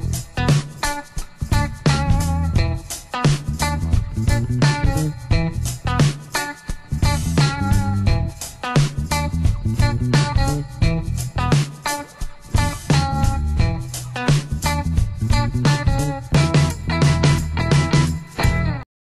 there.